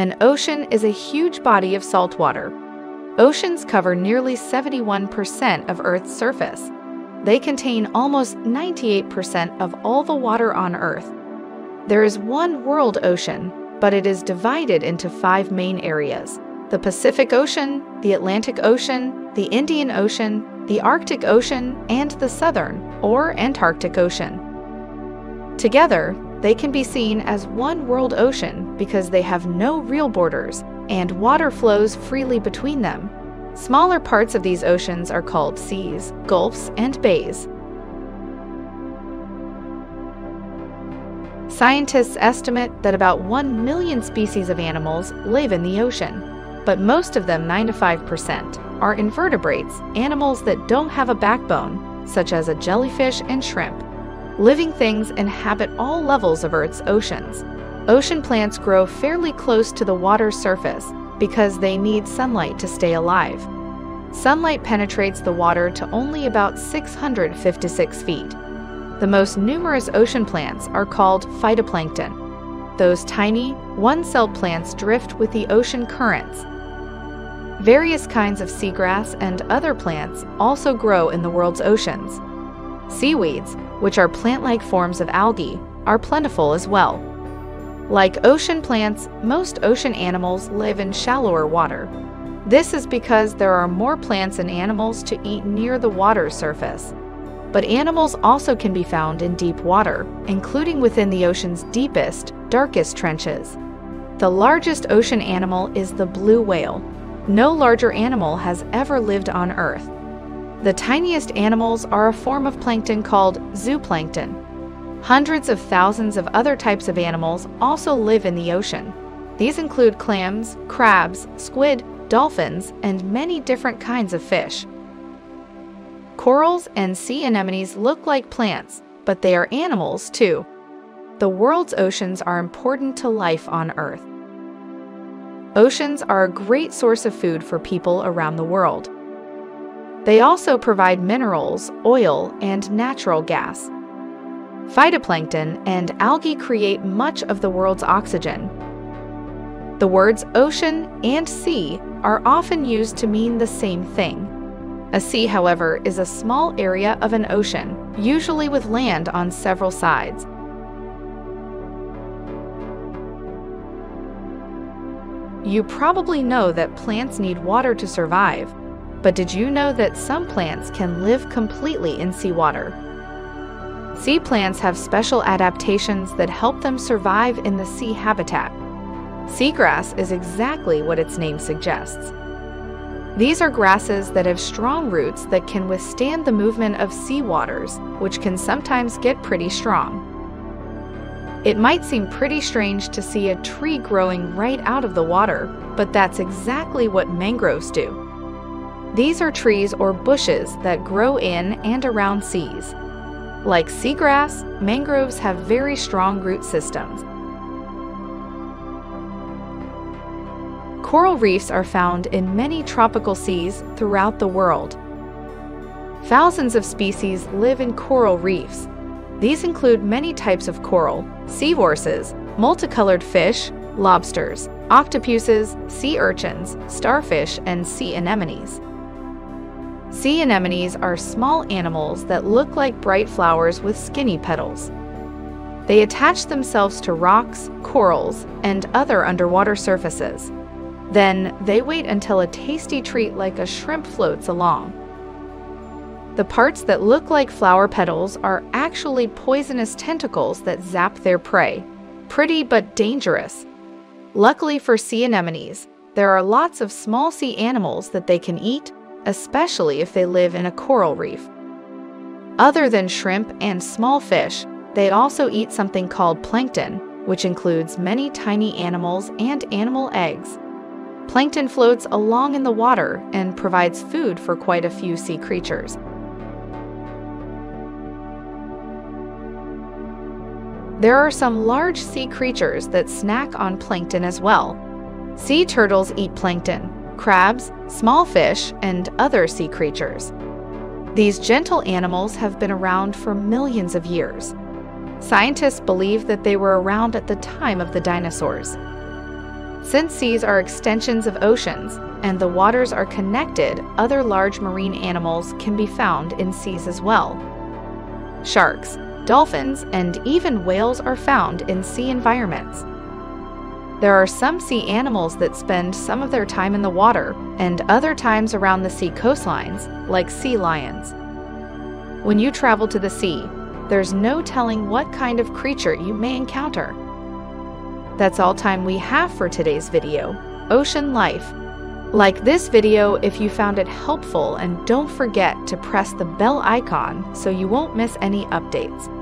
An ocean is a huge body of salt water. Oceans cover nearly 71% of Earth's surface. They contain almost 98% of all the water on Earth. There is one world ocean, but it is divided into five main areas the Pacific Ocean, the Atlantic Ocean, the Indian Ocean, the Arctic Ocean, and the Southern, or Antarctic Ocean. Together, they can be seen as one world ocean because they have no real borders and water flows freely between them. Smaller parts of these oceans are called seas, gulfs, and bays. Scientists estimate that about 1 million species of animals live in the ocean, but most of them, 9 to 5%, are invertebrates, animals that don't have a backbone, such as a jellyfish and shrimp. Living things inhabit all levels of Earth's oceans. Ocean plants grow fairly close to the water's surface because they need sunlight to stay alive. Sunlight penetrates the water to only about 656 feet. The most numerous ocean plants are called phytoplankton. Those tiny, one-celled plants drift with the ocean currents. Various kinds of seagrass and other plants also grow in the world's oceans. Seaweeds, which are plant-like forms of algae, are plentiful as well. Like ocean plants, most ocean animals live in shallower water. This is because there are more plants and animals to eat near the water's surface. But animals also can be found in deep water, including within the ocean's deepest, darkest trenches. The largest ocean animal is the blue whale. No larger animal has ever lived on Earth. The tiniest animals are a form of plankton called zooplankton. Hundreds of thousands of other types of animals also live in the ocean. These include clams, crabs, squid, dolphins, and many different kinds of fish. Corals and sea anemones look like plants, but they are animals too. The world's oceans are important to life on Earth. Oceans are a great source of food for people around the world. They also provide minerals, oil, and natural gas. Phytoplankton and algae create much of the world's oxygen. The words ocean and sea are often used to mean the same thing. A sea, however, is a small area of an ocean, usually with land on several sides. You probably know that plants need water to survive, but did you know that some plants can live completely in seawater? Sea plants have special adaptations that help them survive in the sea habitat. Seagrass is exactly what its name suggests. These are grasses that have strong roots that can withstand the movement of sea waters, which can sometimes get pretty strong. It might seem pretty strange to see a tree growing right out of the water, but that's exactly what mangroves do. These are trees or bushes that grow in and around seas. Like seagrass, mangroves have very strong root systems Coral reefs are found in many tropical seas throughout the world. Thousands of species live in coral reefs. These include many types of coral, seahorses, multicolored fish, lobsters, octopuses, sea urchins, starfish, and sea anemones. Sea anemones are small animals that look like bright flowers with skinny petals. They attach themselves to rocks, corals, and other underwater surfaces. Then they wait until a tasty treat like a shrimp floats along. The parts that look like flower petals are actually poisonous tentacles that zap their prey. Pretty but dangerous. Luckily for sea anemones, there are lots of small sea animals that they can eat, especially if they live in a coral reef. Other than shrimp and small fish, they also eat something called plankton, which includes many tiny animals and animal eggs. Plankton floats along in the water and provides food for quite a few sea creatures. There are some large sea creatures that snack on plankton as well. Sea turtles eat plankton, crabs, small fish, and other sea creatures. These gentle animals have been around for millions of years. Scientists believe that they were around at the time of the dinosaurs. Since seas are extensions of oceans and the waters are connected, other large marine animals can be found in seas as well. Sharks, dolphins, and even whales are found in sea environments. There are some sea animals that spend some of their time in the water and other times around the sea coastlines, like sea lions. When you travel to the sea, there's no telling what kind of creature you may encounter. That's all time we have for today's video, Ocean Life. Like this video if you found it helpful and don't forget to press the bell icon so you won't miss any updates.